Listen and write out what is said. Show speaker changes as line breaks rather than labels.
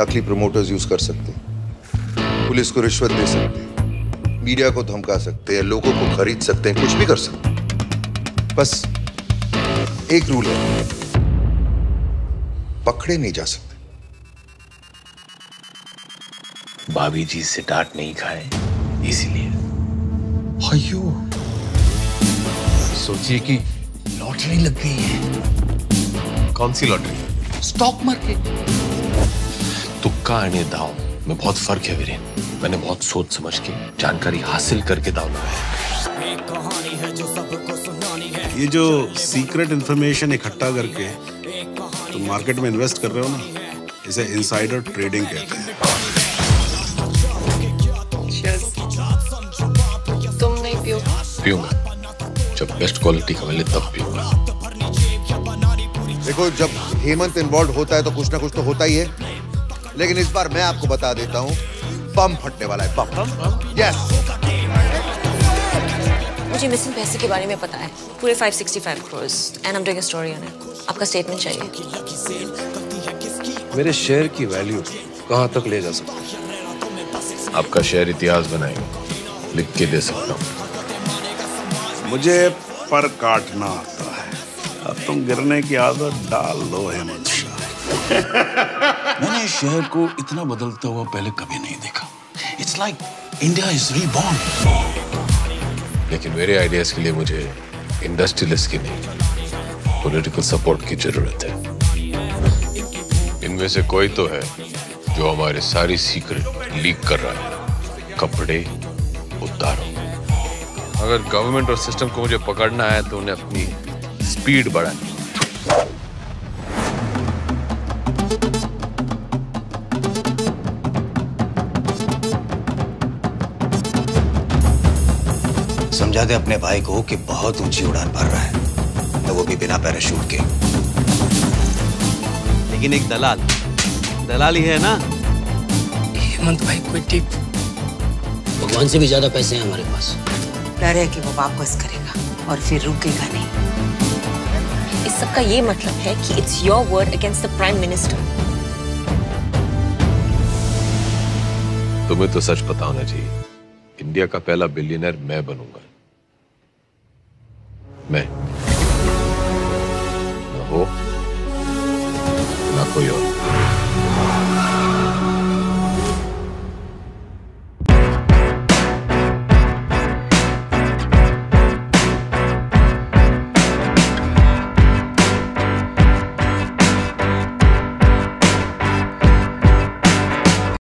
नकली promoters use कर सकते हैं। पुलिस को रिश्वत दे सकते हैं। मीडिया को धमका सकते हैं। लोगों को खरीद सकते हैं। कुछ भी कर सकते हैं। बस एक रूल है। पकड़े नहीं जा सकते।
भाभी जी से डांट नहीं खाए इसीलिए।
अयो।
सोचिए कि लॉटरी लग गई है।
कौन सी लॉटरी?
स्टॉक मार्केट तुक्का आने दाव। में बहुत फ़र्क है वीरेन। मैंने बहुत सोच समझ के जानकारी हासिल करके दाव लगाया
ये जो सीक्रेट इंफॉर्मेशन इकट्ठा करके तुम मार्केट में इन्वेस्ट कर रहे हो ना इसे इनसाइडर ट्रेडिंग कहते हैं।
तुम नहीं पियो।
पीऊँगा जब बेस्ट क्वालिटी का मिले तब पीऊँगा
देखो जब हेमंत इन्वॉल्व होता है तो कुछ ना कुछ तो होता ही है। लेकिन इस बार मैं आपको बता देता हूँ बम फटने वाला है बम। यस
मुझे मिसिंग पैसे के बारे में पता है। पूरे 565 crores and I am doing a story on it आपका स्टेटमेंट चाहिए।
मेरे शेयर की वैल्यू कहाँ तक ले जा सकता हैं?
आपका शेयर इतिहास बनाएँगे लिख के दे सकता हूँ।
मुझे पर काटना आता है। अब तुम गिरने की आदत डाल दो हेमंत। शाह
मैंने इस शहर को इतना बदलता हुआ पहले कभी नहीं देखा। It's like India is reborn
लेकिन मेरे आइडियाज़ के लिए मुझे इंडस्ट्रियलिस्ट की नहीं पॉलिटिकल सपोर्ट की ज़रूरत है। इनमें से कोई तो है जो हमारे सारी सीक्रेट लीक कर रहा है। कपड़े, उतारो। अगर गवर्नमेंट और सिस्टम को मुझे पकड़ना है तो उन्हें अपनी स्पीड बढ़ानी।
समझा दे अपने भाई को कि बहुत ऊँची उड़ान भर रहा है। तो वो भी बिना पैराशूट के।
लेकिन एक दलाल दलाल ही है ना?
हेमंत भाई कोई टिप? भगवान से भी ज़्यादा पैसे हैं हमारे पास।
डर है कि वो वापस करेगा और फिर रुकेगा नहीं।
इस सब का ये मतलब है कि it's your word against the prime minister
तुम्हें तो सच पता होना चाहिए। इंडिया का पहला बिलियनर मैं बनूँगा। मैं। ना हो, ना कोई और।